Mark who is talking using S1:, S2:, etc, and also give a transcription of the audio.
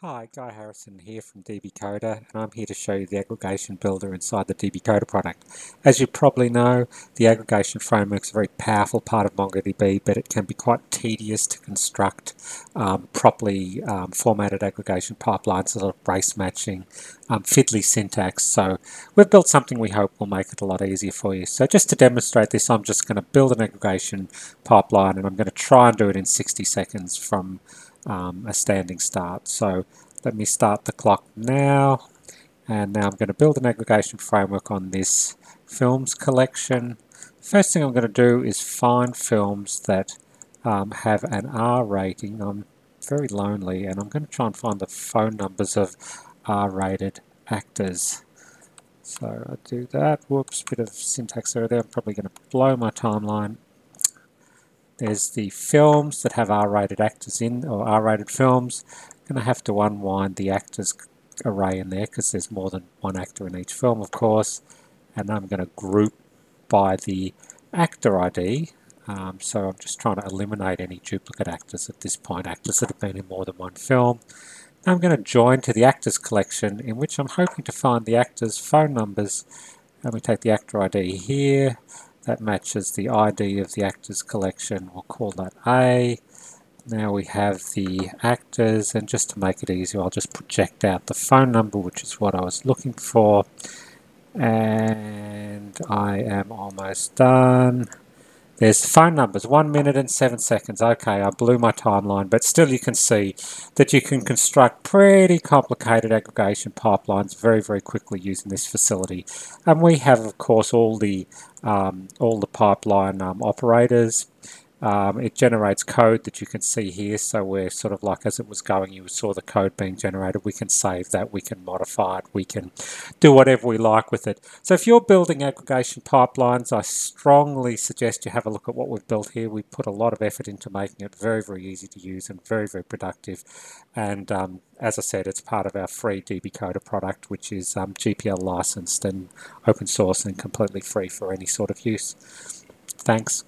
S1: Hi, Guy Harrison here from dbKoda and I'm here to show you the aggregation builder inside the dbKoda product. As you probably know, the aggregation framework is a very powerful part of MongoDB but it can be quite tedious to construct um, properly um, formatted aggregation pipelines, sort of brace matching, um, fiddly syntax. So we've built something we hope will make it a lot easier for you. So just to demonstrate this, I'm just going to build an aggregation pipeline and I'm going to try and do it in 60 seconds from um, a standing start. So let me start the clock now. And now I'm going to build an aggregation framework on this films collection. First thing I'm going to do is find films that um, have an R rating. I'm very lonely and I'm going to try and find the phone numbers of R-rated actors. So I do that. Whoops, bit of syntax error there. I'm probably going to blow my timeline. There's the films that have R-rated actors in, or R-rated films. I'm going to have to unwind the actors array in there because there's more than one actor in each film, of course. And I'm going to group by the actor ID. Um, so I'm just trying to eliminate any duplicate actors at this point, actors that have been in more than one film. I'm going to join to the actors collection in which I'm hoping to find the actors' phone numbers. And we take the actor ID here, that matches the ID of the actors collection. We'll call that A. Now we have the actors, and just to make it easier, I'll just project out the phone number, which is what I was looking for. And I am almost done. There's phone numbers, one minute and seven seconds. Okay, I blew my timeline, but still you can see that you can construct pretty complicated aggregation pipelines very, very quickly using this facility. And we have, of course, all the um, all the pipeline um, operators um, it generates code that you can see here. So we're sort of like as it was going, you saw the code being generated. We can save that, we can modify it, we can do whatever we like with it. So if you're building aggregation pipelines, I strongly suggest you have a look at what we've built here. We put a lot of effort into making it very, very easy to use and very, very productive. And um, as I said, it's part of our free dbKoda product, which is um, GPL licensed and open source and completely free for any sort of use. Thanks.